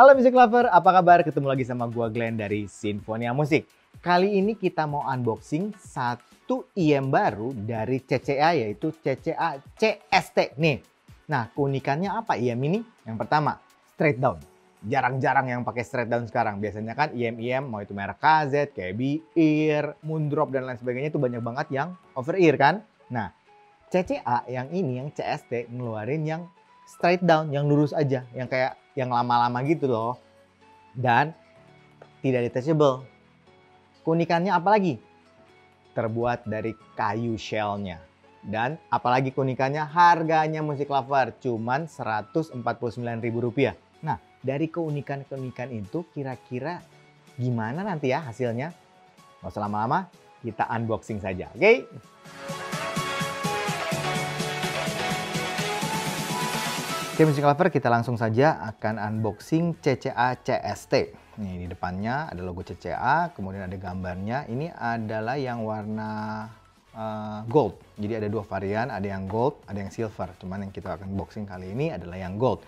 Halo Music Lover, apa kabar? Ketemu lagi sama gua Glenn dari Sinfonia Musik. Kali ini kita mau unboxing satu IM baru dari CCA yaitu CCA CST. Nih, nah keunikannya apa IM ini? Yang pertama, straight down. Jarang-jarang yang pakai straight down sekarang. Biasanya kan IM-IM mau itu merek KZ, kayak B-Ear, Moondrop dan lain sebagainya itu banyak banget yang over ear kan. Nah, CCA yang ini, yang CST ngeluarin yang straight down, yang lurus aja, yang kayak yang lama-lama gitu loh. Dan tidak detachable. Keunikannya apa lagi? Terbuat dari kayu shellnya. Dan apalagi keunikannya harganya musik lover cuman Rp149.000. Nah, dari keunikan-keunikan itu kira-kira gimana nanti ya hasilnya? Gak usah lama-lama, kita unboxing saja, oke? Okay? Oke Music Lover, kita langsung saja akan unboxing CCA CST. Nih di depannya ada logo CCA, kemudian ada gambarnya. Ini adalah yang warna uh, gold. Jadi ada dua varian, ada yang gold, ada yang silver. Cuman yang kita akan unboxing kali ini adalah yang gold.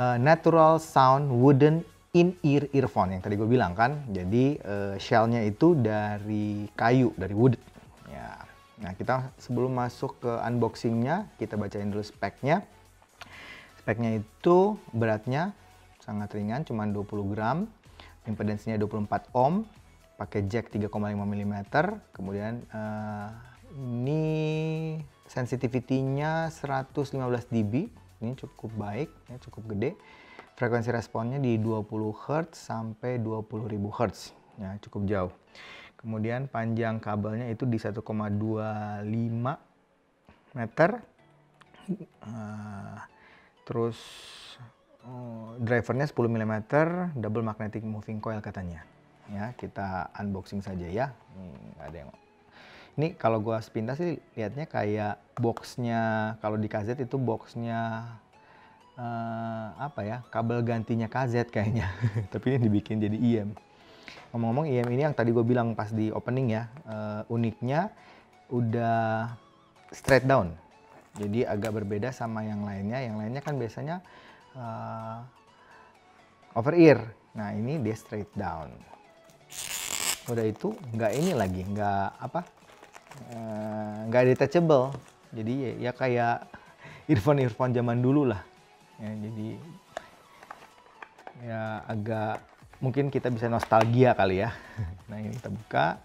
Uh, natural Sound Wooden In-Ear Earphone yang tadi gue bilang kan. Jadi uh, shellnya itu dari kayu, dari wood. Ya. Nah kita sebelum masuk ke unboxingnya, kita bacain dulu speknya. Speknya itu beratnya sangat ringan, cuma 20 gram. Impedansinya 24 ohm, pakai jack 3,5 mm. Kemudian uh, ini sensitivity-nya 115 dB. Ini cukup baik, ya, cukup gede. Frekuensi responnya di 20 Hz sampai 20.000 Hz. Ya, cukup jauh. Kemudian panjang kabelnya itu di 1,25 meter. Uh, Terus oh, drivernya 10 mm, double magnetic moving coil katanya. Ya, kita unboxing saja ya. Nih, ada yang ini kalau gua sepintas sih lihatnya kayak boxnya kalau di KZ itu boxnya uh, apa ya kabel gantinya KZ kayaknya tapi ini dibikin jadi IM ngomong-ngomong IM ini yang tadi gue bilang pas di opening ya uh, uniknya udah straight down jadi agak berbeda sama yang lainnya. Yang lainnya kan biasanya uh, over ear. Nah ini dia straight down. Udah itu nggak ini lagi, nggak apa, uh, nggak detachable. Jadi ya, ya kayak earphone earphone zaman dulu lah. Ya, jadi ya agak mungkin kita bisa nostalgia kali ya. Nah ini kita buka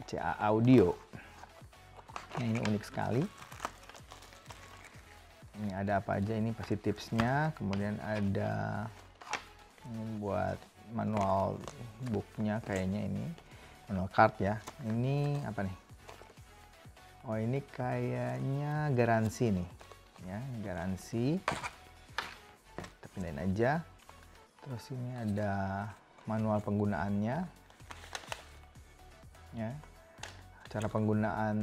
CCA Audio. Nah, ini unik sekali ini ada apa aja? Ini pasti tipsnya. Kemudian ada ini buat manual booknya kayaknya ini. Manual card ya. Ini apa nih? Oh ini kayaknya garansi nih. Ya garansi. Kita pindahin aja. Terus ini ada manual penggunaannya. Ya. Cara penggunaan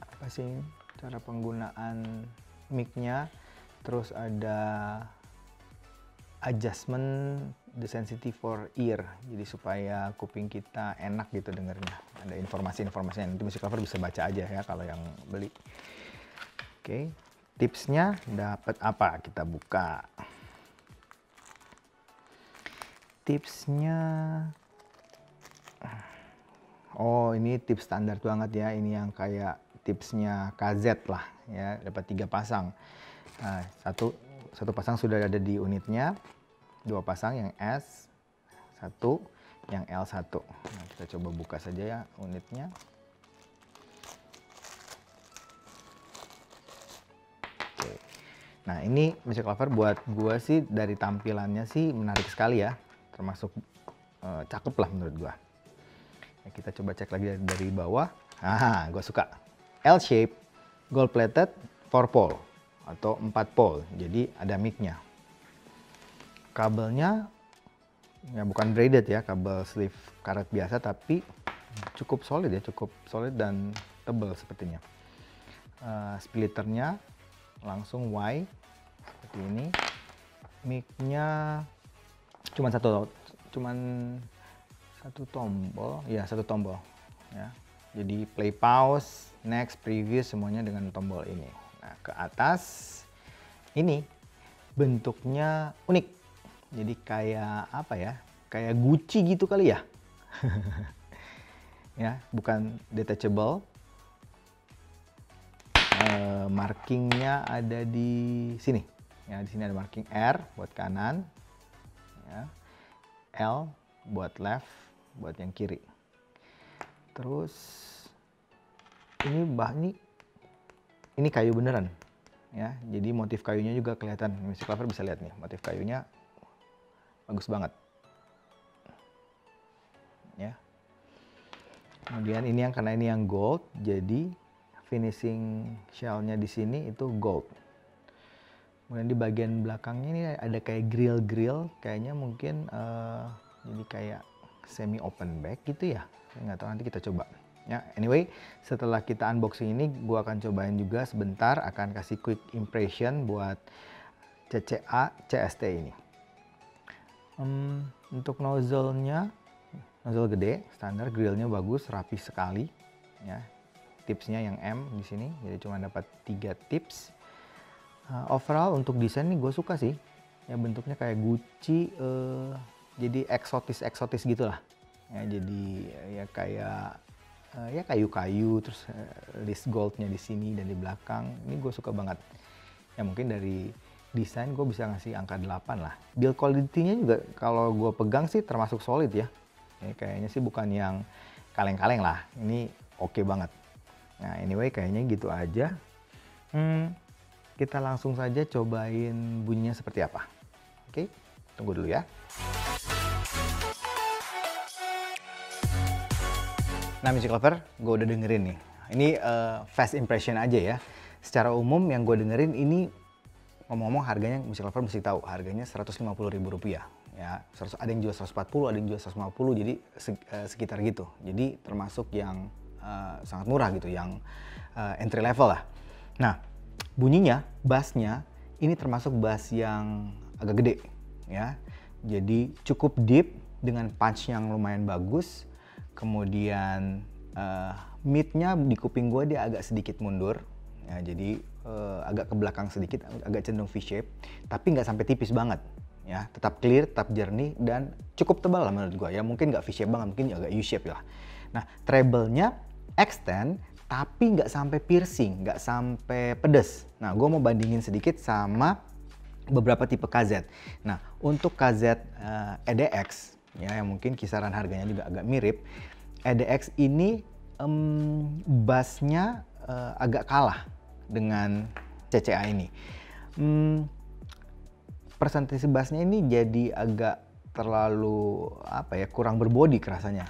apa sih cara penggunaan mic-nya. Terus ada adjustment the sensitive for ear. Jadi supaya kuping kita enak gitu dengernya. Ada informasi-informasi yang nanti musik cover bisa baca aja ya kalau yang beli. Oke okay. tipsnya dapat apa? Kita buka. Tipsnya oh ini tips standar banget ya. Ini yang kayak tipsnya KZ lah ya dapat tiga pasang. Nah, satu satu pasang sudah ada di unitnya dua pasang yang S satu yang L1 nah, kita coba buka saja ya unitnya. Oke. nah ini music lover buat gua sih dari tampilannya sih menarik sekali ya. Termasuk uh, cakep lah menurut gua. Ya, kita coba cek lagi dari bawah. Ah gua suka L shape gold plated 4 pole atau 4 pole. Jadi ada mic-nya. Kabelnya ya bukan braided ya, kabel sleeve karet biasa tapi cukup solid ya, cukup solid dan tebal sepertinya. Uh, splitternya langsung Y seperti ini. Mic-nya cuma satu cuman satu tombol, ya satu tombol ya. Jadi play pause, next, previous semuanya dengan tombol ini. Nah, ke atas ini bentuknya unik. Jadi kayak apa ya? Kayak Gucci gitu kali ya. ya, bukan detachable. Uh, markingnya ada di sini. Ya, di sini ada marking R buat kanan. Ya. L buat left, buat yang kiri. Terus ini bah ini ini kayu beneran ya. Jadi motif kayunya juga kelihatan. Music lover bisa lihat nih, motif kayunya bagus banget. Ya. Kemudian ini yang karena ini yang gold, jadi finishing shellnya di sini itu gold. Kemudian di bagian belakangnya ini ada kayak grill-grill, kayaknya mungkin uh, jadi kayak semi open back gitu ya. Nggak tahu nanti kita coba. Ya, anyway, setelah kita unboxing ini, gua akan cobain juga sebentar, akan kasih quick impression buat CCA CST ini. Um, untuk nozzle-nya, nozzle gede, standar, grillnya bagus, rapi sekali. Ya, tipsnya yang M di sini, jadi cuma dapat tiga tips. Uh, overall untuk desain ini gue suka sih, ya bentuknya kayak Gucci, uh, jadi eksotis eksotis gitulah. Ya, jadi ya kayak uh, ya kayu-kayu terus uh, list goldnya di sini dan di belakang. Ini gue suka banget. Ya mungkin dari desain gue bisa ngasih angka 8 lah. Build quality-nya juga kalau gue pegang sih termasuk solid ya. ya kayaknya sih bukan yang kaleng-kaleng lah. Ini oke okay banget. Nah anyway kayaknya gitu aja. Hmm, kita langsung saja cobain bunyinya seperti apa. Oke okay? tunggu dulu ya Nah, Music Lover, gue udah dengerin nih. Ini uh, fast impression aja ya. Secara umum yang gue dengerin ini ngomong-ngomong harganya Music Lover mesti tahu harganya ribu rupiah ya. Ada yang jual 140, ada yang jual 150 jadi uh, sekitar gitu. Jadi termasuk yang uh, sangat murah gitu, yang uh, entry level lah. Nah, bunyinya, bassnya ini termasuk bass yang agak gede ya. Jadi cukup deep dengan punch yang lumayan bagus kemudian uh, midnya di kuping gue dia agak sedikit mundur. Ya jadi uh, agak ke belakang sedikit agak cenderung V shape tapi nggak sampai tipis banget. Ya tetap clear tetap jernih dan cukup tebal lah menurut gue ya mungkin nggak V shape banget mungkin agak U shape lah. Nah treble-nya extend tapi nggak sampai piercing nggak sampai pedes. Nah gue mau bandingin sedikit sama beberapa tipe KZ nah untuk KZ uh, eh, EDX ya yang mungkin kisaran harganya juga agak mirip. EDX ini um, bassnya uh, agak kalah dengan CCA ini. Um, presentasi bassnya ini jadi agak terlalu apa ya kurang berbodi kerasanya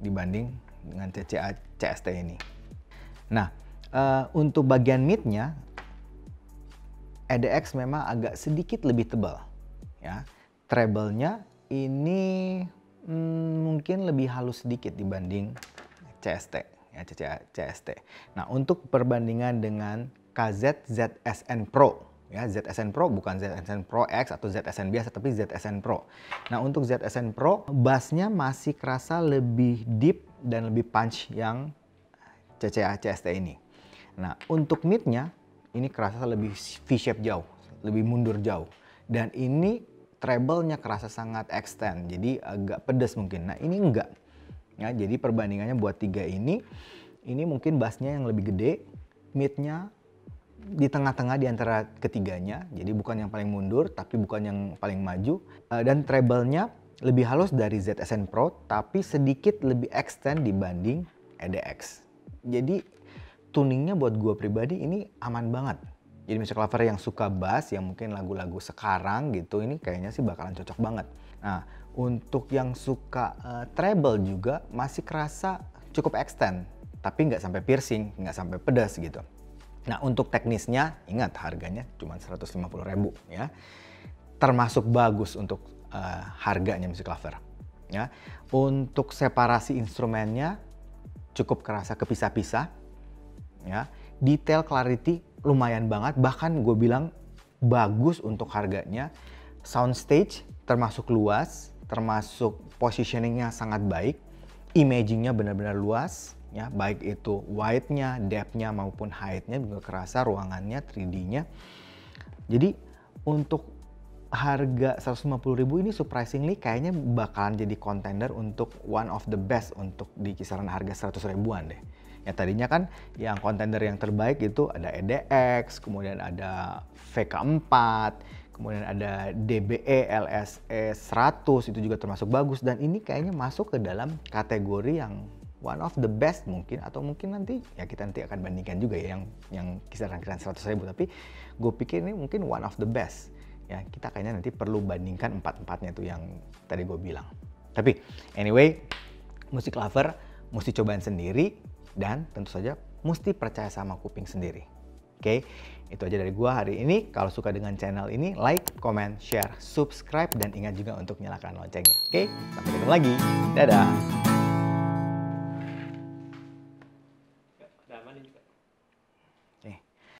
dibanding dengan CCA CST ini. Nah uh, untuk bagian midnya EDX memang agak sedikit lebih tebal ya. Treble-nya ini hmm, mungkin lebih halus sedikit dibanding CST ya CST. Nah untuk perbandingan dengan KZ ZSN Pro ya ZSN Pro bukan ZSN Pro X atau ZSN biasa tapi ZSN Pro. Nah untuk ZSN Pro bassnya masih kerasa lebih deep dan lebih punch yang CCA CST ini. Nah untuk midnya ini kerasa lebih V-shape jauh, lebih mundur jauh. Dan ini treble-nya kerasa sangat extend, jadi agak pedas mungkin. Nah ini enggak. Ya, jadi perbandingannya buat tiga ini, ini mungkin bassnya yang lebih gede, mid-nya di tengah-tengah di antara ketiganya, jadi bukan yang paling mundur, tapi bukan yang paling maju. Eh, dan treble-nya lebih halus dari ZSN Pro, tapi sedikit lebih extend dibanding EDX. Jadi tuningnya buat gue pribadi ini aman banget jadi music lover yang suka bass, yang mungkin lagu-lagu sekarang gitu, ini kayaknya sih bakalan cocok banget. Nah, untuk yang suka uh, treble juga masih kerasa cukup extend, tapi nggak sampai piercing, nggak sampai pedas gitu. Nah, untuk teknisnya, ingat harganya cuma 150 ribu ya. Termasuk bagus untuk uh, harganya music lover. Ya. Untuk separasi instrumennya cukup kerasa kepisah-pisah. Ya. Detail clarity lumayan banget. Bahkan gue bilang bagus untuk harganya. Soundstage termasuk luas termasuk positioningnya sangat baik. Imagingnya benar-benar luas ya. Baik itu wide-nya depth-nya maupun height-nya juga kerasa ruangannya 3D-nya jadi untuk harga 150.000 ini surprisingly kayaknya bakalan jadi contender untuk one of the best untuk di kisaran harga 100 ribuan deh. Ya tadinya kan yang contender yang terbaik itu ada EDX, kemudian ada VK4, kemudian ada DBE LSE 100 itu juga termasuk bagus. Dan ini kayaknya masuk ke dalam kategori yang one of the best mungkin atau mungkin nanti ya kita nanti akan bandingkan juga ya yang yang kisaran-kisaran 100 ribu. Tapi gue pikir ini mungkin one of the best. Ya kita kayaknya nanti perlu bandingkan empat-empatnya tuh yang tadi gue bilang. Tapi anyway, musik lover mesti cobain sendiri dan tentu saja mesti percaya sama kuping sendiri. Oke, okay? itu aja dari gue hari ini. Kalau suka dengan channel ini, like, comment, share, subscribe, dan ingat juga untuk nyalakan loncengnya. Oke, okay? sampai ketemu lagi. Dadah!